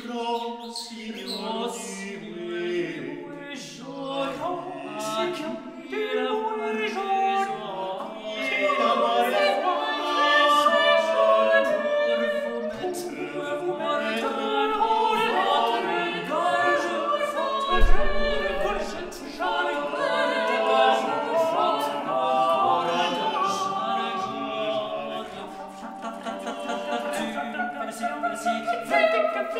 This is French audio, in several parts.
cross you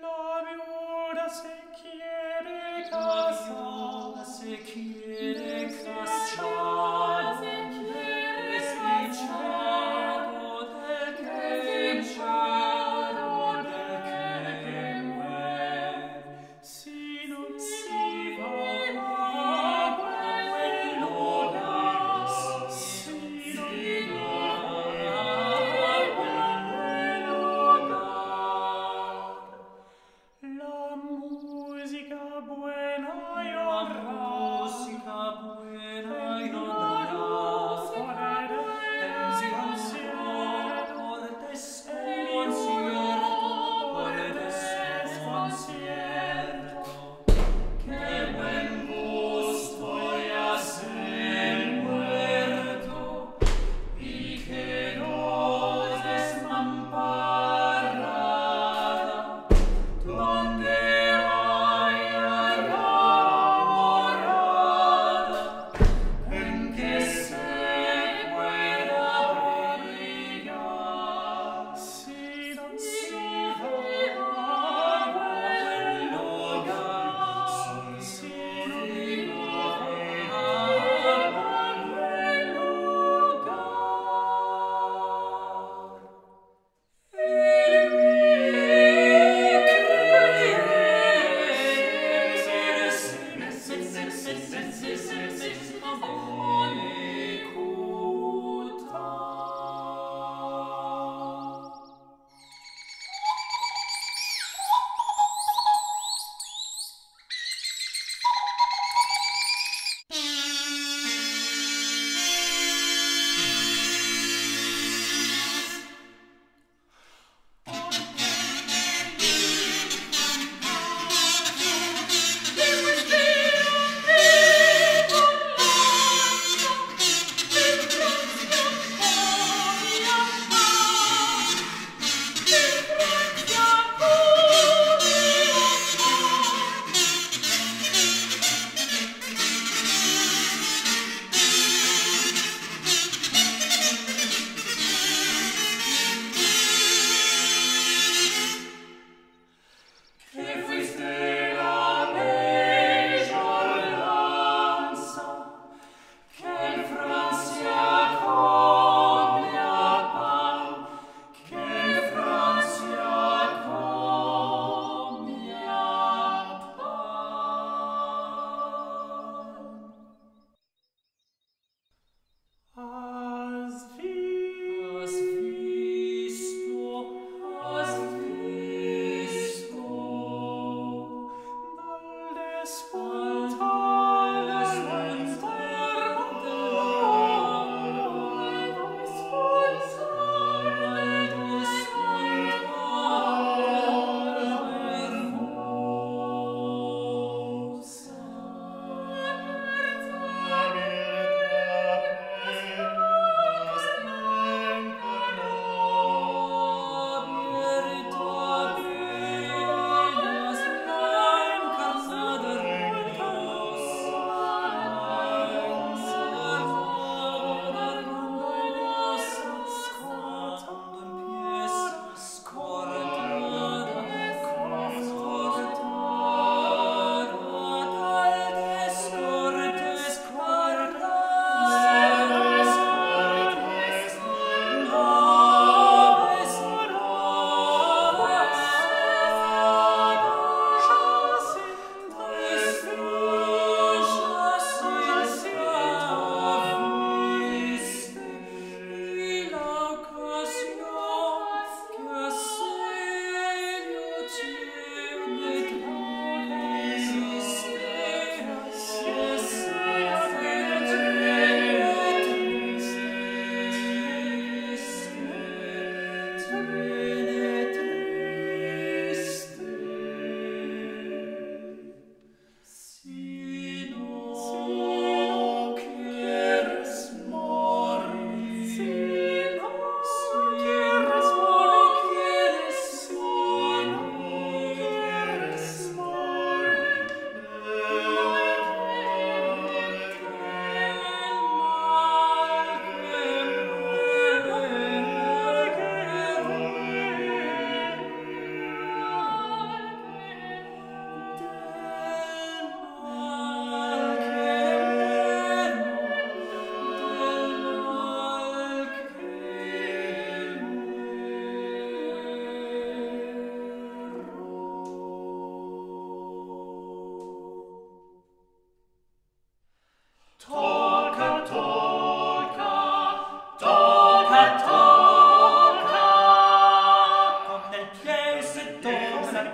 Labiuda Señor.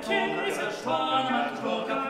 Kinder, Kinder, Kinder,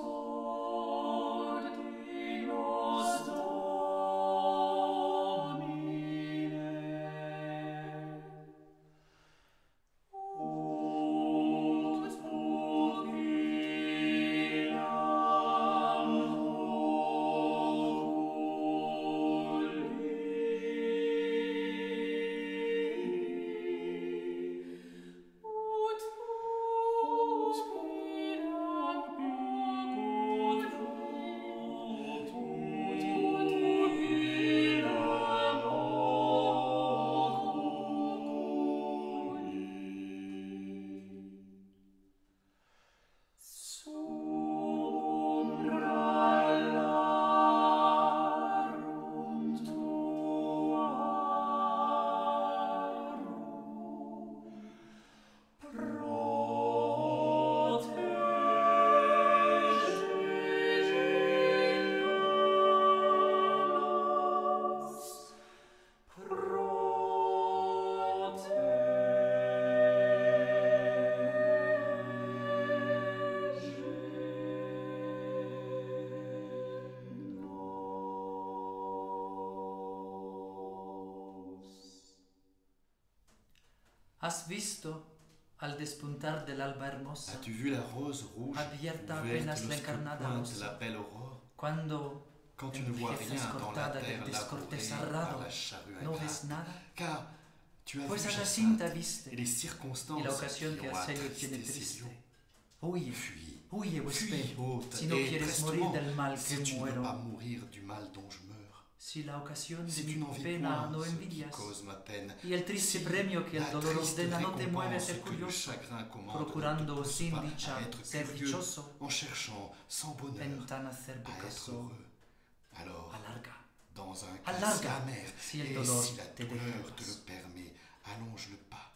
¿Has visto al despuntar del alba hermosa, As-tu vu la rose rouge abierta apenas la encarnada rosa, cuando Quand tu ne vois rien dans la terre labourée par la no ves nada? car tu as Pues vu et les circonstances y la ocasión que tiene triste. Huye, Fuis, huye, si no quieres morir del mal si que tu ne veux pas mourir du mal dont je. Si la ocasión de Si mi pena no envidias, y el triste si premio que el dolor ordena no te mueve a ser curioso, procurando te sin dicha ser dichoso, en cherchant sans bonheur caso, heureux. Alors, alarga. dans un Alarga. amer, si el dolor si la te douleur deja te le permet, allonge le pas